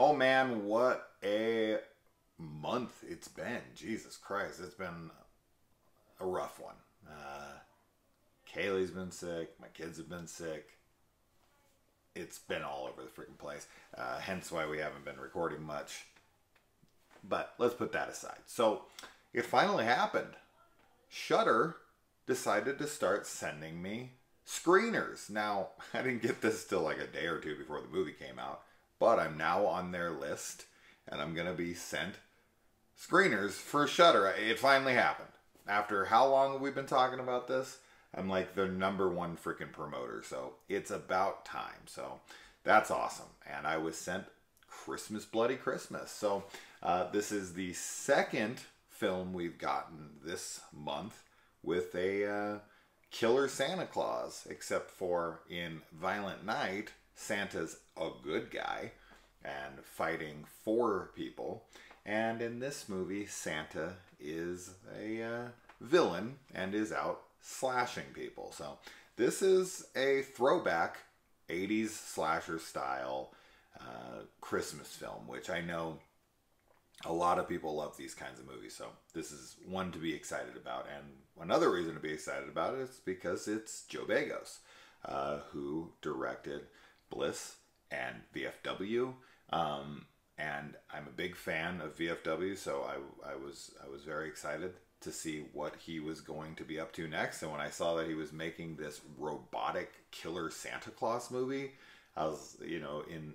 Oh man, what a month it's been. Jesus Christ, it's been a rough one. Uh, Kaylee's been sick. My kids have been sick. It's been all over the freaking place. Uh, hence why we haven't been recording much. But let's put that aside. So it finally happened. Shudder decided to start sending me screeners. Now, I didn't get this till like a day or two before the movie came out, but I'm now on their list and I'm going to be sent screeners for Shudder. It finally happened. After how long have we been talking about this? I'm like the number one freaking promoter, so it's about time. So that's awesome. And I was sent Christmas Bloody Christmas. So uh, this is the second film we've gotten this month with a uh, killer Santa Claus, except for in Violent Night, Santa's a good guy and fighting for people. And in this movie, Santa is a uh, villain and is out slashing people. So this is a throwback 80s slasher style uh, Christmas film, which I know a lot of people love these kinds of movies. So this is one to be excited about. And another reason to be excited about it is because it's Joe Begos, uh, who directed Bliss and VFW. Um, and I'm a big fan of VFW, so I, I was I was very excited to see what he was going to be up to next. And when I saw that he was making this robotic killer Santa Claus movie, I was you know in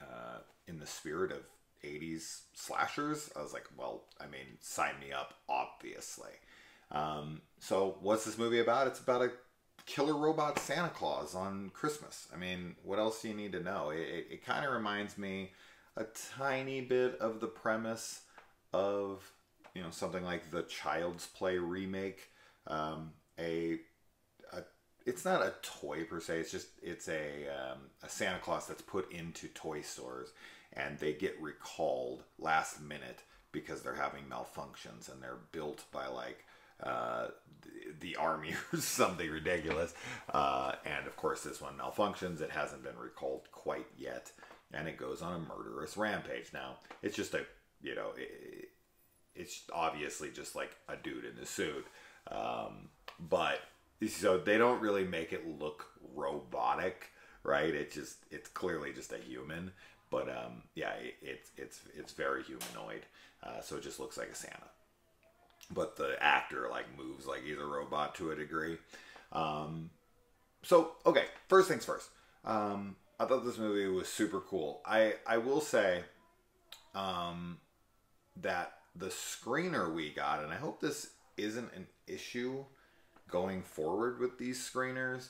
uh, in the spirit of 80s slashers, I was like, well, I mean, sign me up, obviously. Um, so what's this movie about? It's about a killer robot Santa Claus on Christmas. I mean, what else do you need to know? It, it, it kind of reminds me a tiny bit of the premise of you know something like the Child's Play remake. Um, a, a it's not a toy per se. It's just it's a um, a Santa Claus that's put into toy stores, and they get recalled last minute because they're having malfunctions and they're built by like uh, the, army or something ridiculous. Uh, and of course, this one malfunctions. It hasn't been recalled quite yet and it goes on a murderous rampage. Now, it's just a, you know, it, it's obviously just like a dude in a suit. Um, but so they don't really make it look robotic, right? It just, it's clearly just a human. But um, yeah, it, it's it's it's very humanoid, uh, so it just looks like a Santa. But the actor like moves like he's a robot to a degree. Um, so okay, first things first. Um, I thought this movie was super cool. I I will say um, that the screener we got, and I hope this isn't an issue going forward with these screeners,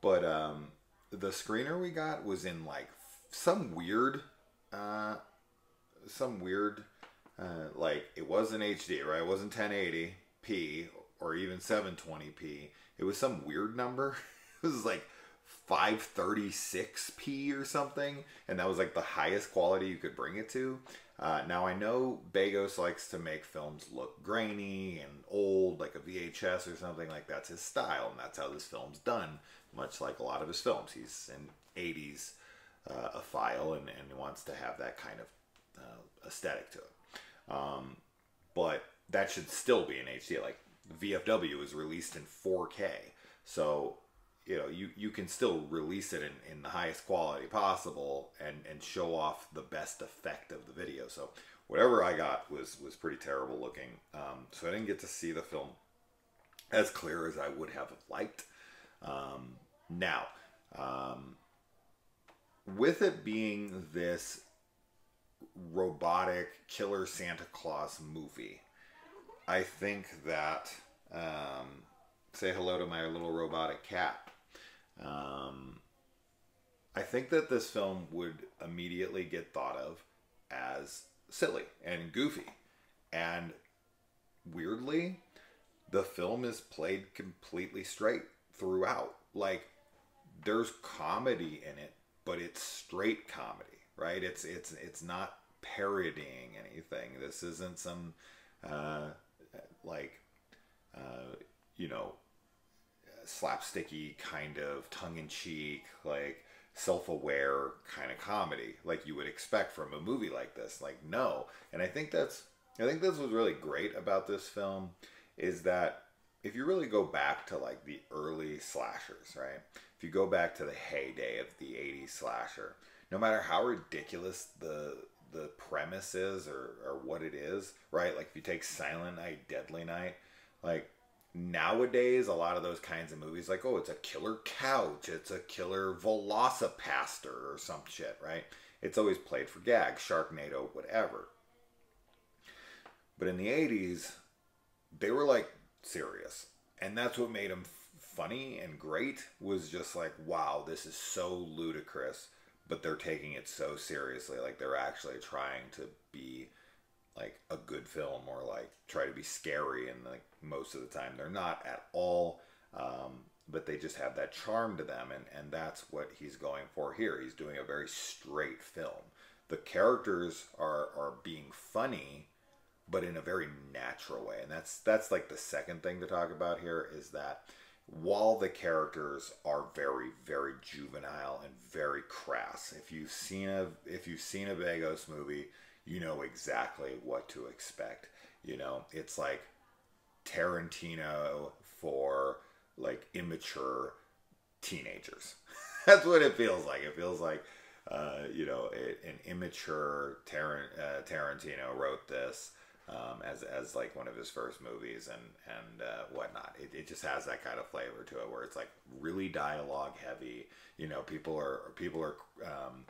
but um, the screener we got was in like some weird, uh, some weird, uh, like it wasn't HD, right? It wasn't 1080p or even 720p. It was some weird number. it was like 536p or something, and that was like the highest quality you could bring it to. Uh, now I know Begos likes to make films look grainy and old, like a VHS or something like that's his style, and that's how this film's done. Much like a lot of his films, he's an '80s uh, a file and, and wants to have that kind of uh, aesthetic to it. Um, but that should still be in HD. Like VFW is released in 4K, so you know you, you can still release it in, in the highest quality possible and and show off the best effect of the video. So whatever i got was was pretty terrible looking. Um, so i didn't get to see the film as clear as i would have liked. Um, now um, with it being this robotic killer santa claus movie i think that um, say hello to my little robotic cat um, I think that this film would immediately get thought of as silly and goofy. And weirdly, the film is played completely straight throughout. Like there's comedy in it, but it's straight comedy, right? It's it's it's not parodying anything. This isn't some uh, like uh, you know slapsticky kind of tongue in cheek, like self-aware kind of comedy like you would expect from a movie like this like no and i think that's i think this was really great about this film is that if you really go back to like the early slashers right if you go back to the heyday of the 80s slasher no matter how ridiculous the the premise is or, or what it is right? Like if you take silent night deadly night like nowadays a lot of those kinds of movies like oh it's a killer couch it's a killer Velocipastor or some shit right? It's always played for gags sharknado whatever. But in the 80s they were like serious. And that's what made them funny and great was just like wow this is so ludicrous but they're taking it so seriously like they're actually trying to be like a good film or like try to be scary and like most of the time they're not at all um, but they just have that charm to them and and that's what he's going for here. He's doing a very straight film. The characters are are being funny but in a very natural way. And that's that's like the second thing to talk about here is that while the characters are very very juvenile and very crass if you've seen a if you've seen a Begos movie you know exactly what to expect. You know, it's like Tarantino for like immature teenagers. That's what it feels like. It feels like, uh, you know, it, an immature Tar- uh, Tarantino wrote this um, as as like one of his first movies and and uh, whatnot. It, it just has that kind of flavor to it, where it's like really dialogue heavy. You know, people are people are um,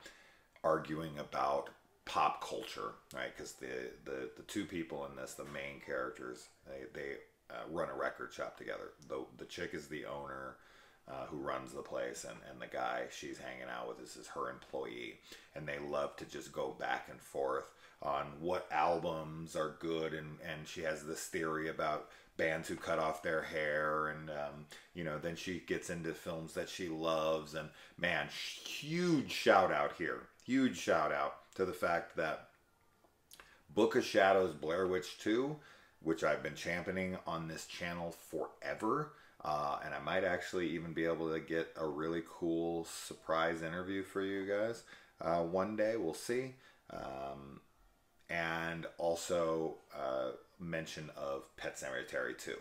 arguing about pop culture, right? Because the, the the two people in this, the main characters, they they uh, run a record shop together. The the chick is the owner. Uh, who runs the place and, and the guy she's hanging out with is, is her employee and they love to just go back and forth on what albums are good and, and she has this theory about bands who cut off their hair and um, you know then she gets into films that she loves and man huge shout out here huge shout out to the fact that Book of Shadows Blair Witch 2, which I've been championing on this channel forever, uh, and I might actually even be able to get a really cool surprise interview for you guys uh, one day. We'll see. Um, and also uh, mention of Pet Sematary 2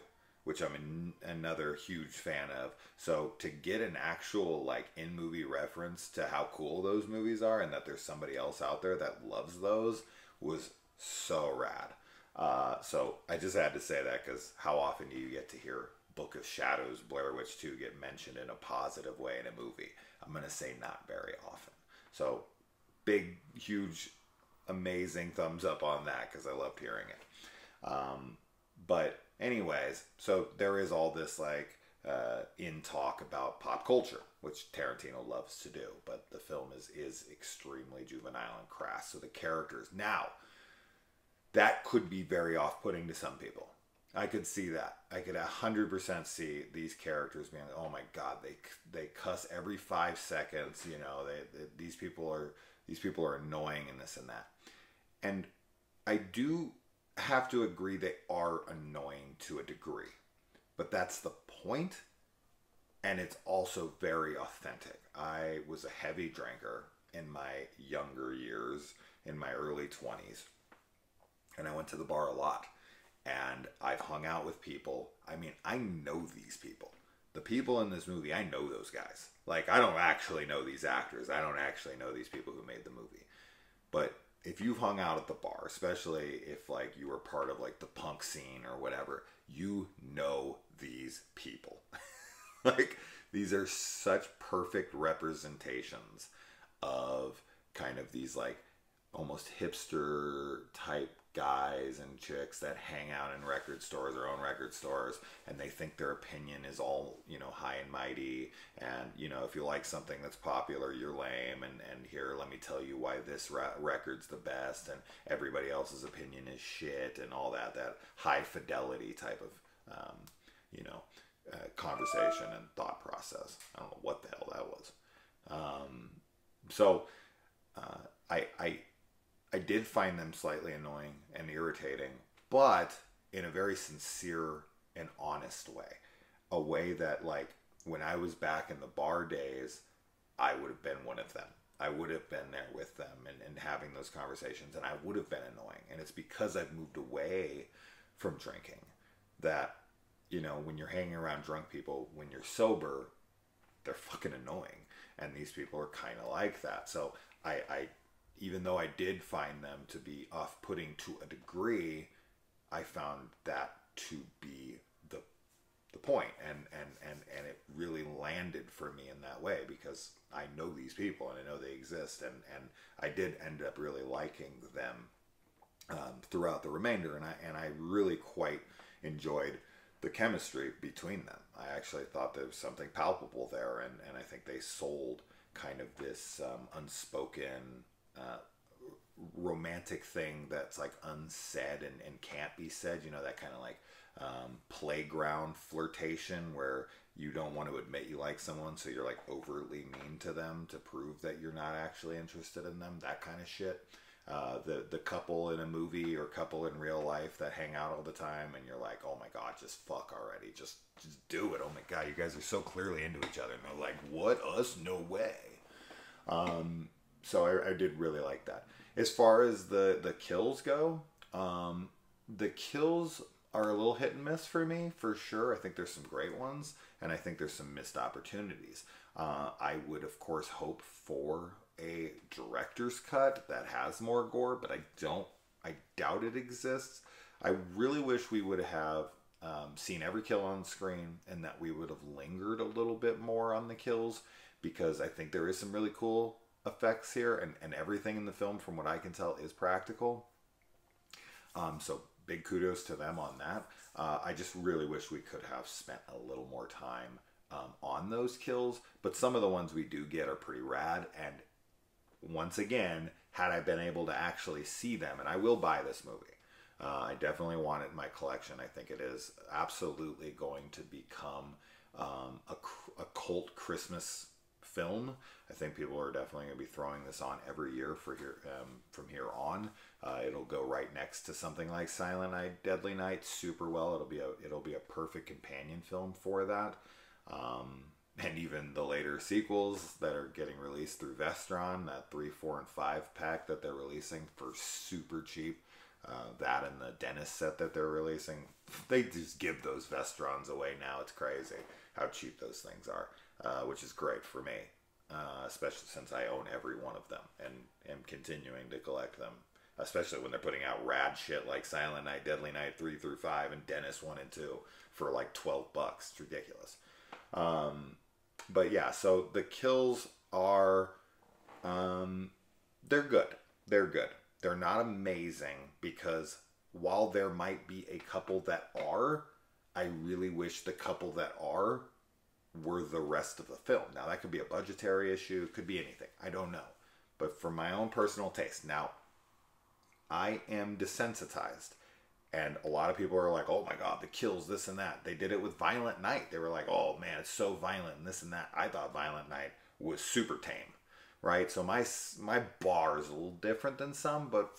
which I'm an, another huge fan of. So to get an actual like in movie reference to how cool those movies are and that there's somebody else out there that loves those was so rad. Uh, so I just had to say that because how often do you get to hear Book of Shadows, Blair Witch 2 get mentioned in a positive way in a movie? I'm going to say not very often. So big, huge, amazing thumbs up on that because I loved hearing it. Um, but Anyways, so there is all this like uh, in talk about pop culture, which Tarantino loves to do, but the film is is extremely juvenile and crass. So the characters now that could be very off putting to some people. I could see that. I could hundred percent see these characters being, like, oh my god, they they cuss every five seconds. You know, they, they these people are these people are annoying and this and that. And I do have to agree they are annoying to a degree. But that's the point, and it's also very authentic. I was a heavy drinker in my younger years, in my early 20s, and I went to the bar a lot. And I've hung out with people. I mean, I know these people. The people in this movie, I know those guys. Like, I don't actually know these actors. I don't actually know these people who made the movie. But if you've hung out at the bar, especially if like you were part of like the punk scene or whatever, you know these people. like these are such perfect representations of kind of these like almost hipster type guys and chicks that hang out in record stores or own record stores and they think their opinion is all you know high and mighty. And you know if you like something that's popular you're lame. And and here let me tell you why this record's the best and everybody else's opinion is shit and all that that high fidelity type of um, you know uh, conversation and thought process. I don't know what the hell that was. Um, so uh, I, I I did find them slightly annoying and irritating, but in a very sincere and honest way. A way that, like, when I was back in the bar days, I would have been one of them. I would have been there with them and, and having those conversations, and I would have been annoying. And it's because I've moved away from drinking that, you know, when you're hanging around drunk people, when you're sober, they're fucking annoying. And these people are kind of like that. So I, I, even though I did find them to be off putting to a degree, I found that to be the the point. And and and and it really landed for me in that way because I know these people and I know they exist. And and I did end up really liking them um, throughout the remainder. And I and I really quite enjoyed the chemistry between them. I actually thought there was something palpable there. And and I think they sold kind of this um, unspoken romantic thing that's like unsaid and, and can't be said you know that kind of like um, playground flirtation where you don't want to admit you like someone, so you're like overtly mean to them to prove that you're not actually interested in them. That kind of shit. Uh, the the couple in a movie or couple in real life that hang out all the time, and you're like, oh my god, just fuck already, just just do it. Oh my god, you guys are so clearly into each other, and they're like, what us? No way. Um, so I, I did really like that. As far as the the kills go, um, the kills are a little hit and miss for me for sure. I think there's some great ones, and I think there's some missed opportunities. Uh, I would, of course, hope for a director's cut that has more gore, but I don't. I doubt it exists. I really wish we would have um, seen every kill on screen and that we would have lingered a little bit more on the kills because I think there is some really cool effects here and, and everything in the film, from what I can tell, is practical. Um, so big kudos to them on that. Uh, I just really wish we could have spent a little more time um, on those kills, but some of the ones we do get are pretty rad. And once again, had I been able to actually see them, and I will buy this movie. Uh, I definitely want it in my collection. I think it is absolutely going to become um, a, a cult Christmas film. I think people are definitely going to be throwing this on every year for here um, from here on. Uh, it'll go right next to something like Silent Night, Deadly Night, super well. It'll be a it'll be a perfect companion film for that. Um, and even the later sequels that are getting released through Vestron, that three, four, and five pack that they're releasing for super cheap. Uh, that and the dentist set that they're releasing, they just give those Vestrons away now. It's crazy how cheap those things are, uh, which is great for me, uh, especially since I own every one of them and am continuing to collect them especially when they're putting out rad shit like Silent Night, Deadly Night 3 through 5, and Dentist 1 and 2 for like 12 bucks. It's ridiculous. Um, but yeah, so the kills are, um, they're good. They're good. They're not amazing because while there might be a couple that are, I really wish the couple that are were the rest of the film. Now, that could be a budgetary issue, could be anything. I don't know. But for my own personal taste, now, I am desensitized. And a lot of people are like, oh my God, the kills, this and that. They did it with Violent Night. They were like, oh man, it's so violent and this and that. I thought Violent Night was super tame, right? So my, my bar is a little different than some, but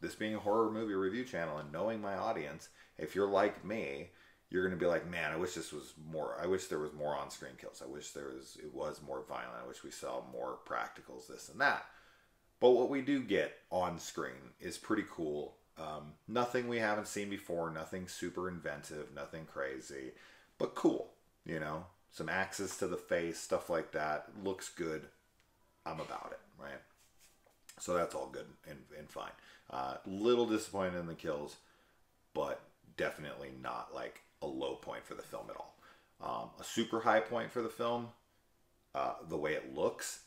this being a horror movie review channel and knowing my audience, if you're like me, you're going to be like, man, I wish this was more, I wish there was more on screen kills. I wish there was, it was more violent. I wish we saw more practicals, this and that. But what we do get on screen is pretty cool. Um, nothing we haven't seen before, nothing super inventive, nothing crazy, but cool. You know, some axes to the face, stuff like that. Looks good. I'm about it, right? So that's all good and, and fine. Uh, little disappointed in the kills, but definitely not like a low point for the film at all. Um, a super high point for the film, uh, the way it looks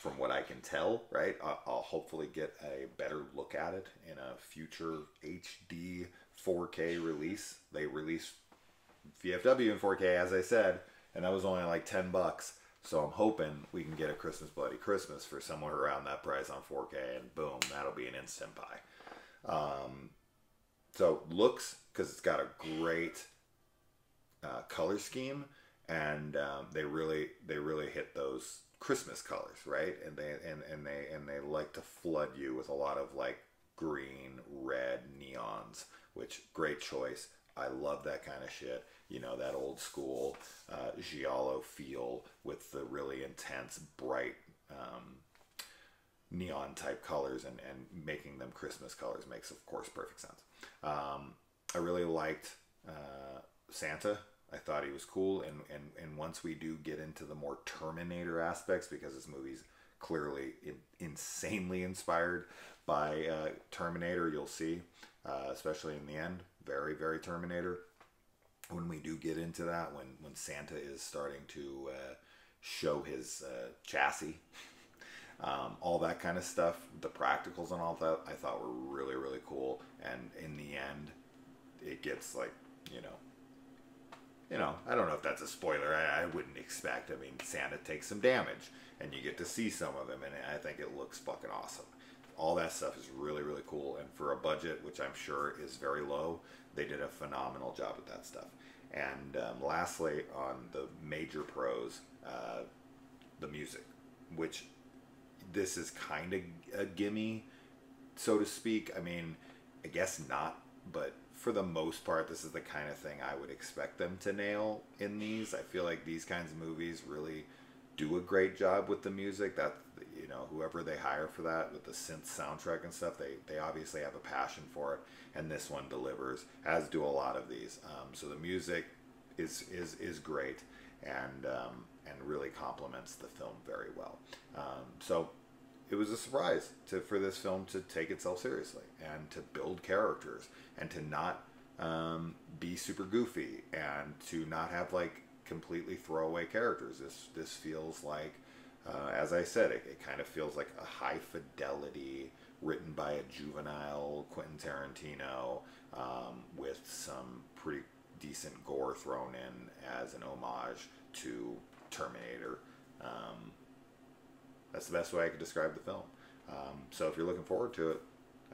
from what I can tell, right? I'll hopefully get a better look at it in a future HD 4K release. They release VFW in 4K, as I said, and that was only like 10 bucks. So I'm hoping we can get a Christmas Bloody Christmas for somewhere around that price on 4K, and boom, that'll be an instant buy. Um, so looks because it's got a great uh, color scheme, and um, they really they really hit those Christmas colors, right? And they and, and they and they like to flood you with a lot of like green, red neons, which great choice. I love that kind of shit. You know, that old school uh, Giallo feel with the really intense, bright um, neon type colors and, and making them Christmas colors makes, of course, perfect sense. Um, I really liked uh, Santa. I thought he was cool, and, and and once we do get into the more Terminator aspects, because this movie's clearly in, insanely inspired by uh, Terminator, you'll see, uh, especially in the end, very very Terminator. When we do get into that, when when Santa is starting to uh, show his uh, chassis, um, all that kind of stuff, the practicals and all that, I thought were really really cool. And in the end, it gets like you know you know, I don't know if that's a spoiler. I, I, wouldn't expect. I mean, Santa takes some damage, and you get to see some of him, and I think it looks fucking awesome. All that stuff is really, really cool, and for a budget, which I'm sure is very low, they did a phenomenal job with that stuff. And um, lastly, on the major pros, uh, the music, which this is kind of a gimme, so to speak. I mean, I guess not, but for the most part, this is the kind of thing I would expect them to nail in these. I feel like these kinds of movies really do a great job with the music. That you know, whoever they hire for that with the synth soundtrack and stuff, they they obviously have a passion for it, and this one delivers, as do a lot of these. Um, so the music is is is great, and um, and really complements the film very well. Um, so it was a surprise to for this film to take itself seriously and to build characters and to not um, be super goofy and to not have like completely throwaway characters. This this feels like, uh, as I said, it, it kind of feels like a high fidelity written by a juvenile Quentin Tarantino um, with some pretty decent gore thrown in as an homage to Terminator. Um, that's the best way I could describe the film. Um, so if you're looking forward to it,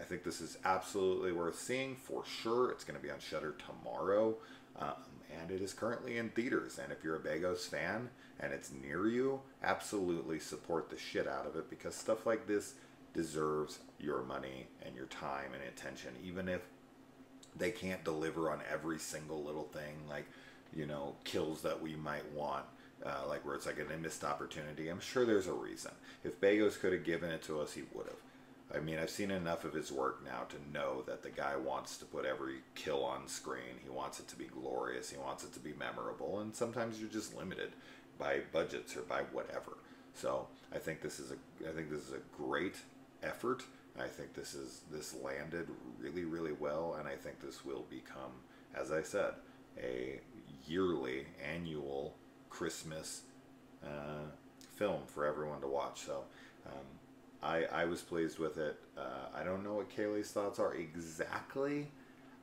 I think this is absolutely worth seeing for sure. It's going to be on Shudder tomorrow, um, and it is currently in theaters. And if you're a Begos fan and it's near you, absolutely support the shit out of it because stuff like this deserves your money and your time and attention, even if they can't deliver on every single little thing, like you know kills that we might want uh, like where it's like a missed opportunity. I'm sure there's a reason. If Begos could have given it to us, he would have. I mean, I've seen enough of his work now to know that the guy wants to put every kill on screen. He wants it to be glorious. He wants it to be memorable. And sometimes you're just limited by budgets or by whatever. So I think this is a I think this is a great effort. I think this is this landed really really well, and I think this will become, as I said, a yearly annual Christmas uh, film for everyone to watch. So um, I, I was pleased with it. Uh, I don't know what Kaylee's thoughts are exactly.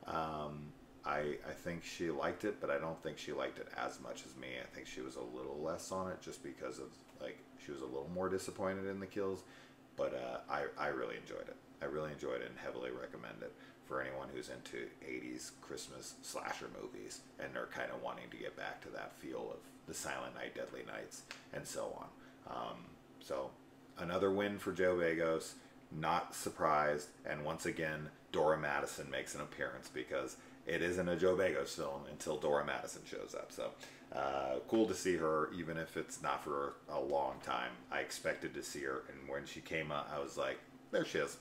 Um, I, I think she liked it, but I don't think she liked it as much as me. I think she was a little less on it just because of like she was a little more disappointed in the kills. But uh, I I really enjoyed it. I really enjoyed it and heavily recommend it for anyone who's into 80s Christmas slasher movies and they're kind of wanting to get back to that feel of the Silent Night, Deadly Nights, and so on. Um, so another win for Joe Begos. Not surprised, and once again, Dora Madison makes an appearance because it isn't a Joe Begos film until Dora Madison shows up. So uh, cool to see her, even if it's not for a long time. I expected to see her, and when she came up, I was like, there she is.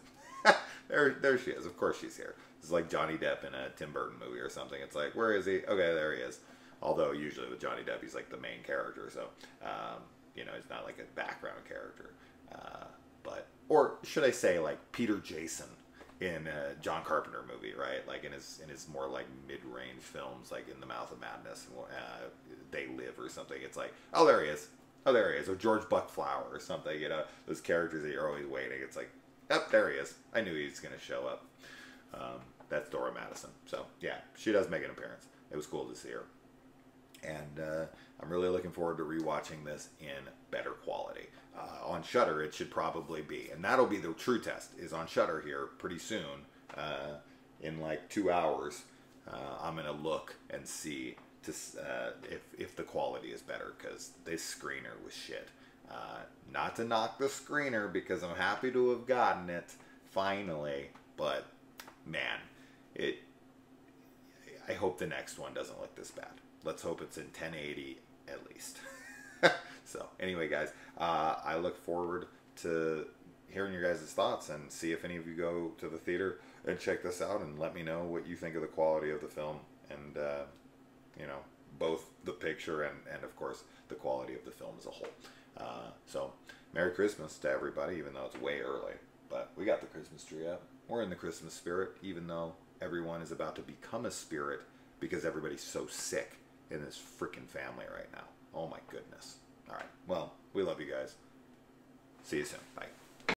there, there she is. Of course she's here. It's like Johnny Depp in a Tim Burton movie or something. It's like, where is he? Okay, there he is. Although usually with Johnny Depp, he's like the main character, so um, you know he's not like a background character. Uh, but or should I say like Peter Jason in a John Carpenter movie, right? Like in his in his more like mid range films, like in The Mouth of Madness, uh, They Live or something. It's like, oh, there he is. Oh, there he is. Or George Buck Flower or something. You know, those characters that you're always waiting. It's like, oh, there he is. I knew he was going to show up. Um, that's Dora Madison. So yeah, she does make an appearance. It was cool to see her and uh, I'm really looking forward to rewatching this in better quality. Uh, on Shudder, it should probably be, and that'll be the true test. Is on Shudder here pretty soon, uh, in like two hours. Uh, I'm gonna look and see to uh, if if the quality is better because this screener was shit. Uh, not to knock the screener because I'm happy to have gotten it finally, but man, it I hope the next one doesn't look this bad. Let's hope it's in 1080 at least. so anyway, guys, uh, I look forward to hearing your guys' thoughts and see if any of you go to the theater and check this out and let me know what you think of the quality of the film and uh, you know both the picture and, and of course the quality of the film as a whole. Uh, so Merry Christmas to everybody, even though it's way early. But we got the Christmas tree up. We're in the Christmas spirit, even though everyone is about to become a spirit because everybody's so sick in this freaking family right now. Oh my goodness. All right. Well, we love you guys. See you soon. Bye.